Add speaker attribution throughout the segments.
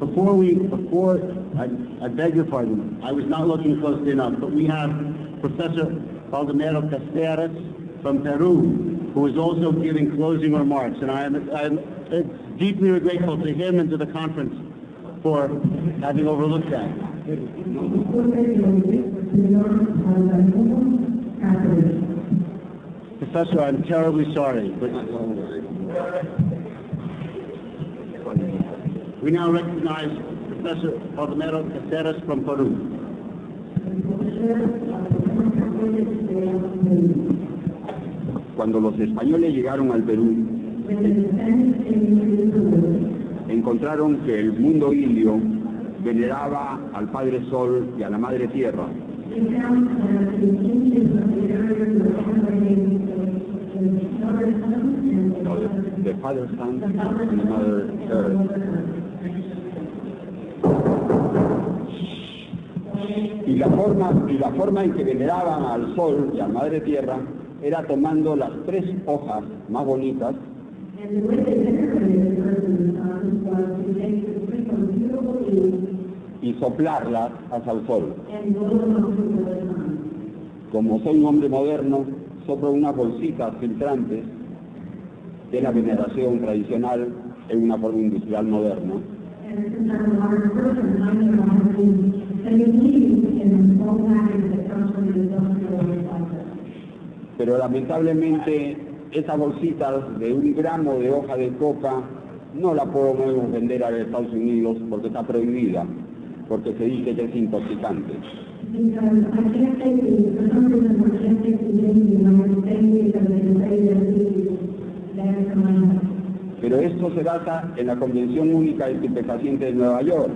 Speaker 1: Before we, before, I, I beg your pardon, I was not looking closely enough, but we have Professor Baldomero Casteras from Peru, who is also giving closing remarks, and I am, I am deeply grateful to him and to the conference for having overlooked that. Professor, I'm terribly sorry, but we now recognize Professor Baldomero Caceres from Peru.
Speaker 2: Cuando los españoles llegaron al Perú, encontraron que el mundo indio veneraba al Padre Sol y a la Madre Tierra. The, the Father Sun and the Mother Earth. Y la forma, y la forma en que veneraban al Sol y a la Madre Tierra era tomando las tres hojas más bonitas y soplarlas hacia el sol. Como soy un hombre moderno, soplo unas bolsitas filtrantes de la veneración tradicional en una forma industrial moderna. Pero lamentablemente esas bolsitas de un gramo de hoja de coca no la podemos vender a Estados Unidos porque está prohibida, porque se dice que es intoxicante. Pero esto se basa en la Convención Única de Estupefacientes de Nueva York,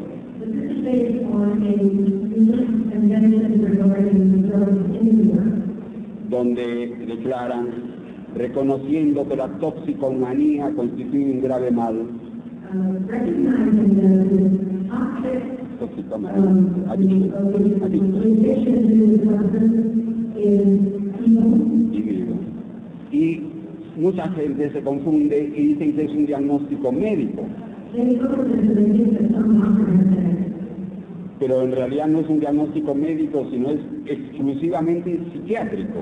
Speaker 2: donde declaran, reconociendo que la toxicomanía constituye un grave mal, adicción. Y mucha gente se confunde y dicen que es un diagnóstico médico, pero en realidad no es un diagnóstico médico, sino es exclusivamente psiquiátrico.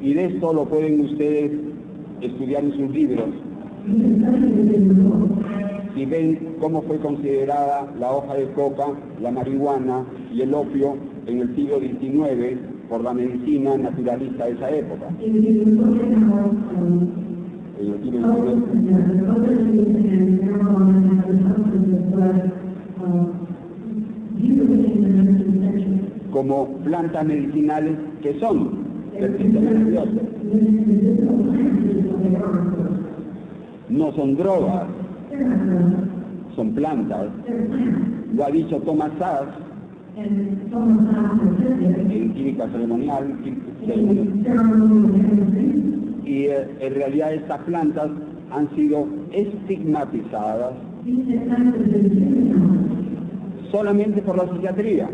Speaker 2: Y de esto lo pueden ustedes estudiar en sus libros y ven cómo fue considerada la hoja de coca, la marihuana y el opio en el siglo XIX por la medicina naturalista de esa época. En el siglo XIX. Como plantas medicinales que son. No son drogas, son plantas. Lo ha dicho Thomas Sachs en química ceremonial. Y eh, en realidad estas plantas han sido estigmatizadas solamente por la psiquiatría.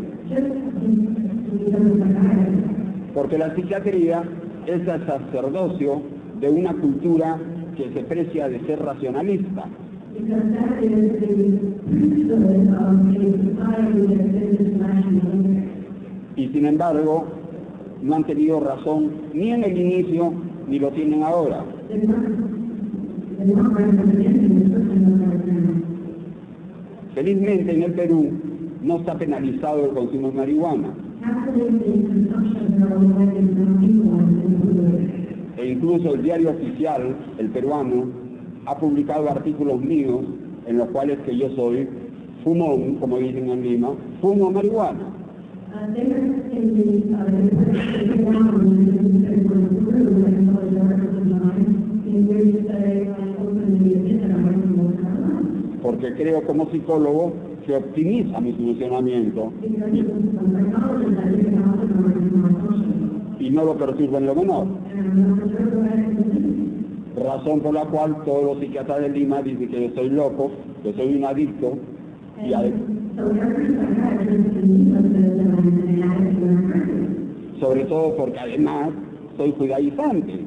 Speaker 2: Porque la psiquiatría es el sacerdocio de una cultura que se precia de ser racionalista. Y sin embargo, no han tenido razón ni en el inicio ni lo tienen ahora. Felizmente en el Perú no está penalizado el consumo de marihuana. E incluso el diario oficial, el peruano, ha publicado artículos míos en los cuales que yo soy fumón, como dicen en Lima, fumo marihuana. Porque creo como psicólogo que optimiza mi funcionamiento y no lo perturba en lo menor. Razón por la cual todos los psiquiatras de Lima dicen que yo soy loco, que soy un adicto y sobre todo porque además soy judaizante.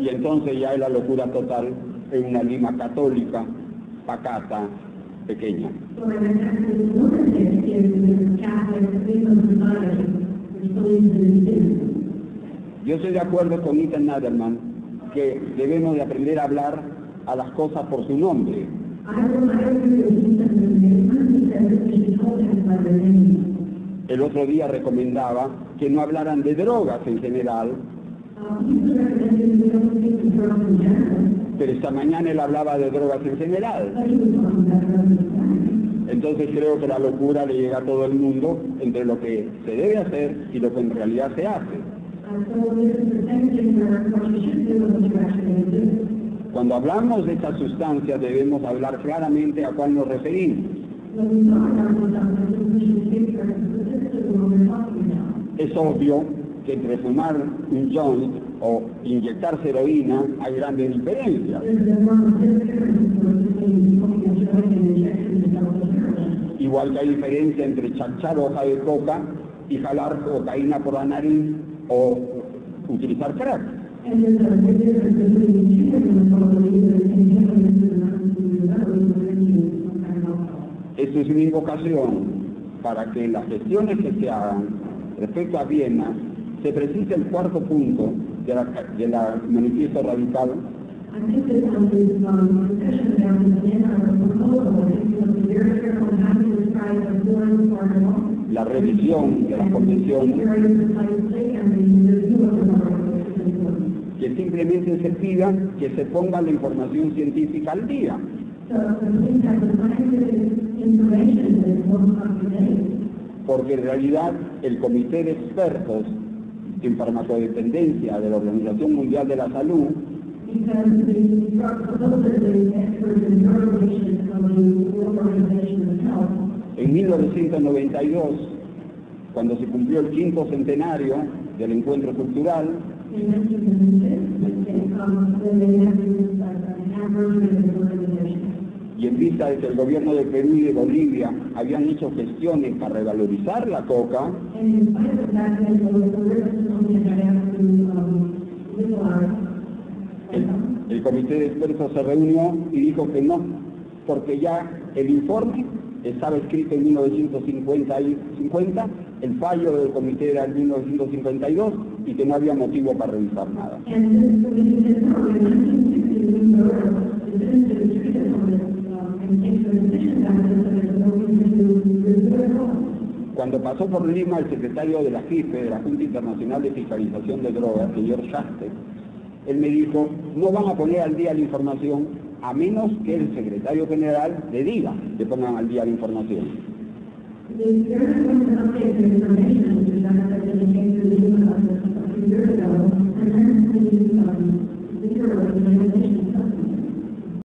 Speaker 2: Y entonces ya es la locura total en una Lima católica, pacata, pequeña. Yo estoy de acuerdo con Ethan Naderman que debemos de aprender a hablar a las cosas por su nombre. El otro día recomendaba que no hablaran de drogas en general, Pero esta mañana él hablaba de drogas en general. Entonces creo que la locura le llega a todo el mundo entre lo que se debe hacer y lo que en realidad se hace. Cuando hablamos de estas sustancias debemos hablar claramente a cuál nos referimos. Es obvio entre fumar un joint o inyectarse heroína hay grandes diferencias. Igual que hay diferencia entre chachar hoja de coca y jalar cocaína por la nariz o utilizar crack. Esto es una invocación para que las gestiones que se hagan respecto a Viena se precise el cuarto punto de la, de la manifiesto radical la revisión de las
Speaker 3: important.
Speaker 2: que simplemente se pida que se ponga la información científica al día. Porque en realidad el Comité de Expertos en Farmacodependencia de la Organización Mundial de la Salud. En 1992, cuando se cumplió el quinto centenario del encuentro cultural, y en vista de que el gobierno de Perú y de Bolivia habían hecho gestiones para revalorizar la coca,
Speaker 3: um,
Speaker 2: el, el Comité de Expertos se reunió y dijo que no, porque ya el informe estaba escrito en 1950, y 50, el fallo del comité era en 1952 y que no había motivo para revisar nada. Cuando pasó por Lima el secretario de la JIFE, de la Junta Internacional de Fiscalización de Drogas, señor Shaste, él me dijo, no van a poner al día la información a menos que el secretario general le diga que pongan al día la información.